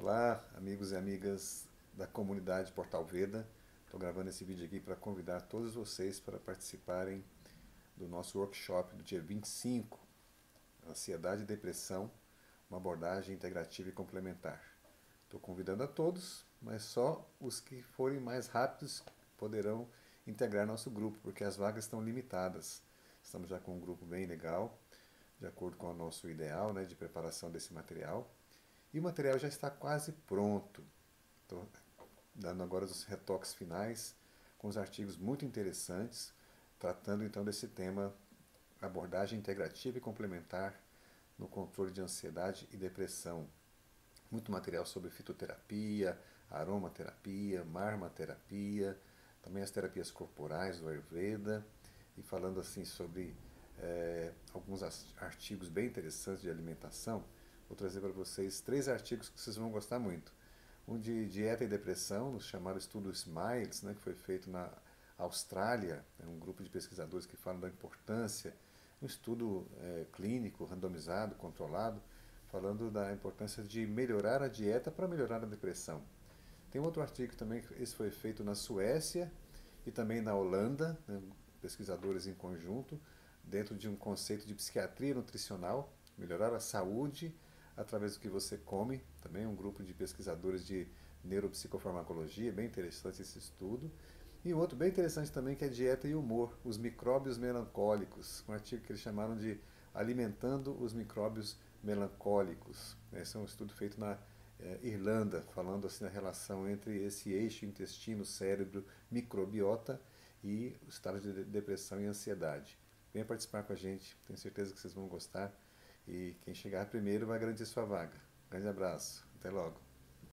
Olá, amigos e amigas da comunidade Portal Veda. Estou gravando esse vídeo aqui para convidar todos vocês para participarem do nosso workshop do dia 25, Ansiedade e Depressão, uma abordagem integrativa e complementar. Estou convidando a todos, mas só os que forem mais rápidos poderão integrar nosso grupo, porque as vagas estão limitadas. Estamos já com um grupo bem legal, de acordo com o nosso ideal né, de preparação desse material. E o material já está quase pronto. Estou dando agora os retoques finais com os artigos muito interessantes, tratando então desse tema abordagem integrativa e complementar no controle de ansiedade e depressão. Muito material sobre fitoterapia, aromaterapia, marmaterapia, também as terapias corporais do Ayurveda e falando assim sobre é, alguns artigos bem interessantes de alimentação vou trazer para vocês três artigos que vocês vão gostar muito. Um de dieta e depressão, no chamado estudo SMILES, né, que foi feito na Austrália, é um grupo de pesquisadores que falam da importância, um estudo é, clínico, randomizado, controlado, falando da importância de melhorar a dieta para melhorar a depressão. Tem outro artigo também, esse foi feito na Suécia e também na Holanda, né, pesquisadores em conjunto, dentro de um conceito de psiquiatria nutricional, melhorar a saúde através do que você come, também um grupo de pesquisadores de neuropsicofarmacologia, bem interessante esse estudo. E outro bem interessante também que é dieta e humor, os micróbios melancólicos, um artigo que eles chamaram de Alimentando os Micróbios Melancólicos. Esse é um estudo feito na eh, Irlanda, falando assim da relação entre esse eixo intestino-cérebro microbiota e o estado de depressão e ansiedade. Venha participar com a gente, tenho certeza que vocês vão gostar. E quem chegar primeiro vai garantir sua vaga. Grande abraço. Até logo.